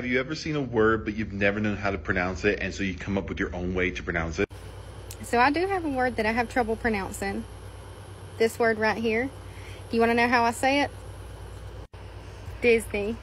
Have you ever seen a word but you've never known how to pronounce it and so you come up with your own way to pronounce it? So I do have a word that I have trouble pronouncing. This word right here. Do you want to know how I say it? Disney.